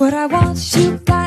What I want, you guys.